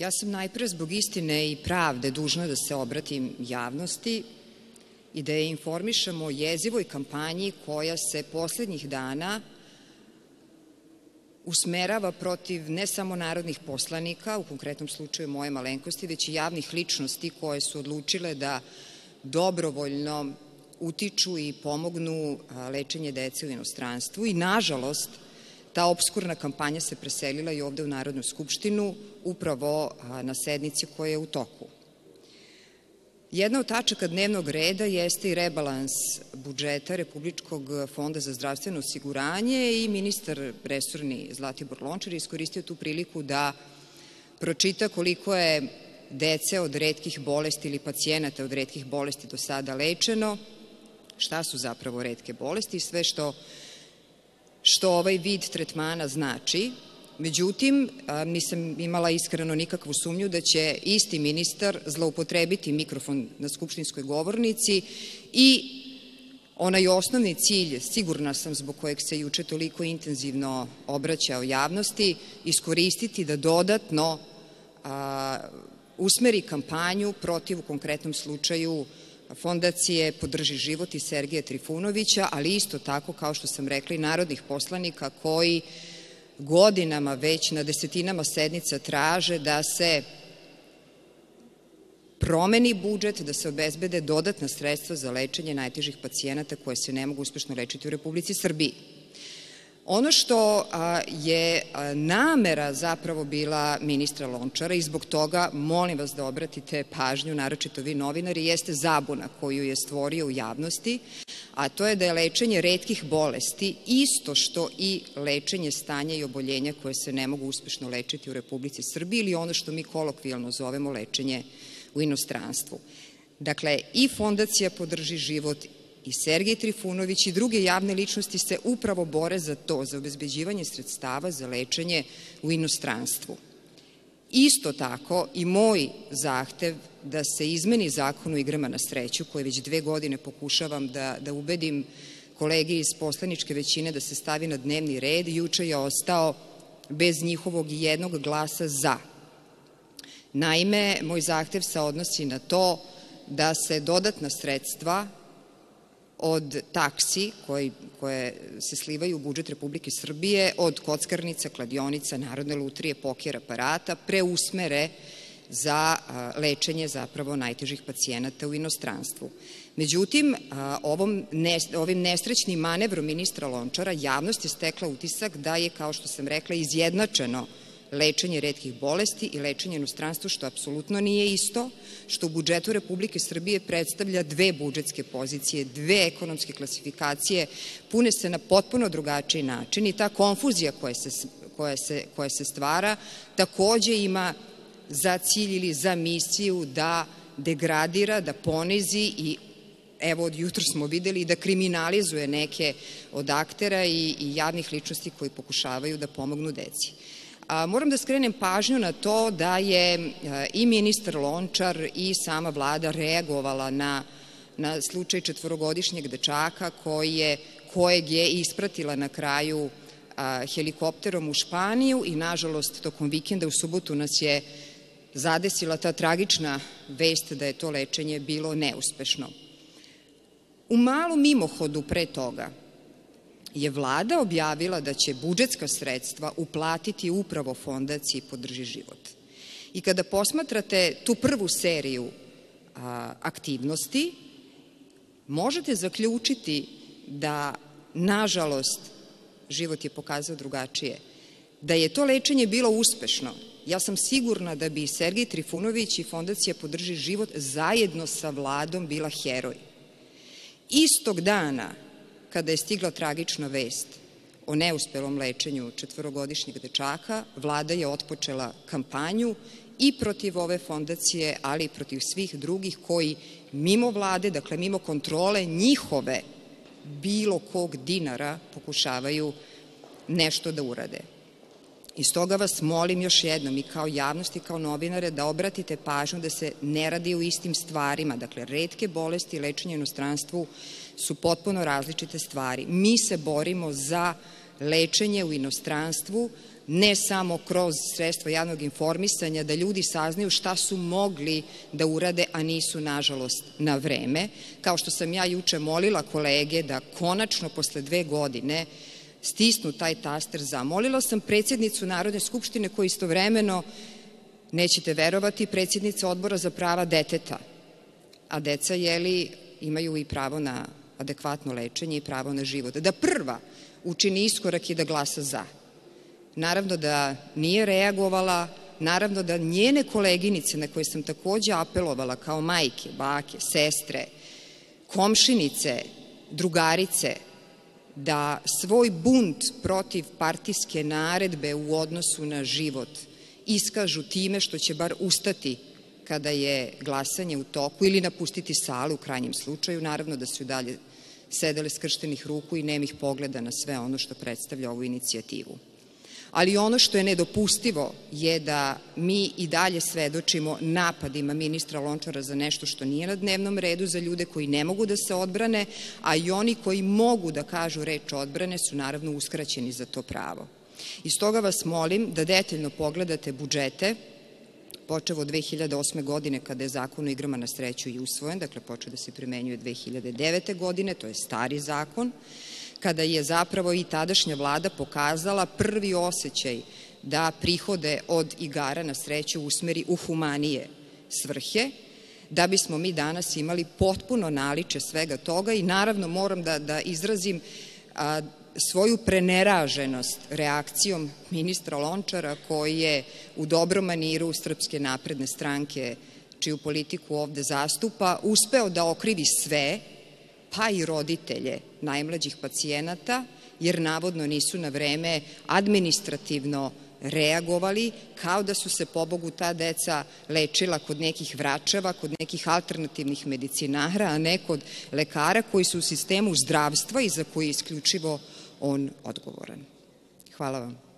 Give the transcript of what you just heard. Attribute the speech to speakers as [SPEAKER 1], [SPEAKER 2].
[SPEAKER 1] Ja sam najpre zbog istine i pravde dužna da se obratim javnosti i da je informišemo o jezivoj kampanji koja se poslednjih dana usmerava protiv ne samo narodnih poslanika, u konkretnom slučaju moje malenkosti, već i javnih ličnosti koje su odlučile da dobrovoljno utiču i pomognu lečenje dece u inostranstvu. I nažalost ta obskurna kampanja se preselila i ovde u Narodnu skupštinu upravo na sednici koja je u toku. Jedna od tačaka dnevnog reda jeste i rebalans budžeta Republičkog fonda za zdravstveno osiguranje i ministar resorni Zlatibor Lončar iskoristio tu priliku da pročita koliko je dece od redkih bolesti ili pacijenata od redkih bolesti do sada lečeno, šta su zapravo redke bolesti i sve što, što ovaj vid tretmana znači. Međutim, nisam imala iskreno nikakvu sumnju da će isti ministar zloupotrebiti mikrofon na skupštinskoj govornici i onaj osnovni cilj, sigurna sam zbog kojeg se juče toliko intenzivno obraćao javnosti, iskoristiti da dodatno usmeri kampanju protiv, u konkretnom slučaju, fondacije Podrži život i Sergeja Trifunovića, ali isto tako, kao što sam rekla, i narodnih poslanika koji godinama već na desetinama sednica traže da se promeni budžet, da se obezbede dodatna sredstva za lečenje najtežih pacijenata koje se ne mogu uspešno lečiti u Republici Srbiji. Ono što je namera zapravo bila ministra Lončara i zbog toga molim vas da obratite pažnju, naročito vi novinari, jeste zabuna koju je stvorio u javnosti, a to je da je lečenje redkih bolesti isto što i lečenje stanja i oboljenja koje se ne mogu uspešno lečiti u Republici Srbiji ili ono što mi kolokvijalno zovemo lečenje u inostranstvu. Dakle, i Fondacija Podrži život i Sergej Trifunović i druge javne ličnosti se upravo bore za to, za obezbeđivanje sredstava za lečenje u inostranstvu. Isto tako i moj zahtev da se izmeni zakon o igrama na sreću, koje već dve godine pokušavam da, da ubedim kolege iz poslaničke većine da se stavi na dnevni red, juče je ostao bez njihovog jednog glasa za. Naime, moj zahtev se odnosi na to da se dodatna sredstva od taksi koje se slivaju u budžet Republike Srbije, od kockarnica, kladionica, Narodne lutrije, poker aparata, preusmere za lečenje zapravo najtežih pacijenata u inostranstvu. Međutim, ovim nesrećnim manevrom ministra Lončara javnost je stekla utisak da je, kao što sam rekla, izjednačeno lečenje redkih bolesti i lečenje inostranstvu, što apsolutno nije isto, što u budžetu Republike Srbije predstavlja dve budžetske pozicije, dve ekonomske klasifikacije, pune se na potpuno drugačiji način i ta konfuzija koja se, koja se, koja se stvara takođe ima za cilj ili za misiju da degradira, da ponizi i evo od jutra smo videli da kriminalizuje neke od aktera i, i javnih ličnosti koji pokušavaju da pomognu deci. Moram da skrenem pažnju na to da je e, i ministar Lončar i sama vlada reagovala na, na slučaj četvorogodišnjeg dečaka koji je, kojeg je ispratila na kraju helikopterom u Španiju i nažalost tokom vikenda u subotu nas je zadesila ta tragična vest da je to lečenje bilo neuspešno. U malom mimohodu pre toga je Vlada objavila da će budžetska sredstva uplatiti upravo Fondaciji Podrži život. I kada posmatrate tu prvu seriju aktivnosti, možete zaključiti da, nažalost, život je pokazao drugačije, da je to lečenje bilo uspešno, ja sam sigurna da bi Sergej Trifunović i Fondacija Podrži život zajedno sa Vladom bila heroj. Istog dana kada je stigla tragična vest o neuspelom lečenju četvorogodišnjeg dečaka, Vlada je otpočela kampanju i protiv ove fondacije, ali i protiv svih drugih koji mimo Vlade, dakle mimo kontrole njihove bilo kog dinara pokušavaju nešto da urade. I stoga vas molim još jednom i kao javnost i kao novinare da obratite pažnju da se ne radi o istim stvarima. Dakle, redke bolesti i lečenje u inostranstvu su potpuno različite stvari. Mi se borimo za lečenje u inostranstvu, ne samo kroz sredstva javnog informisanja, da ljudi saznaju šta su mogli da urade, a nisu, nažalost, na vreme. Kao što sam ja juče molila kolege da konačno posle dve godine stisnu taj taster. Zamolila sam predsjednicu Narodne skupštine koja istovremeno, nećete verovati, predsjednica odbora za prava deteta, a deca jeli imaju i pravo na adekvatno lečenje i pravo na život, da prva učini iskorak i da glasa za. Naravno da nije reagovala, naravno da njene koleginice na koje sam takođe apelovala kao majke, bake, sestre, komšinice, drugarice, da svoj bunt protiv partijske naredbe u odnosu na život iskažu time što će bar ustati kada je glasanje u toku ili napustiti salu u krajnjem slučaju, naravno da su dalje sedele skrštenih ruku i nemih pogleda na sve ono što predstavlja ovu inicijativu. Ali ono što je nedopustivo je da mi i dalje svedočimo napadima ministra Lončara za nešto što nije na dnevnom redu za ljude koji ne mogu da se odbrane, a i oni koji mogu da kažu reč odbrane su naravno uskraćeni za to pravo. I stoga vas molim da detaljno pogledate budžete, počev od 2008. godine kada je zakon o igrama na sreću i usvojen, dakle počeo da se primenjuje 2009. godine, to je stari zakon, kada je zapravo i tadašnja vlada pokazala prvi osjećaj da prihode od igara na sreću usmeri u humanije svrhe, da bismo mi danas imali potpuno naliče svega toga i naravno moram da, da izrazim a, svoju preneraženost reakcijom ministra Lončara koji je u dobrom maniru Srpske napredne stranke čiju politiku ovde zastupa, uspeo da okrivi sve, pa i roditelje najmlađih pacijenata, jer navodno nisu na vreme administrativno reagovali, kao da su se, pobogu, ta deca lečila kod nekih vračeva, kod nekih alternativnih medicinara, a ne kod lekara koji su u sistemu zdravstva i za koji je isključivo on odgovoran. Hvala vam.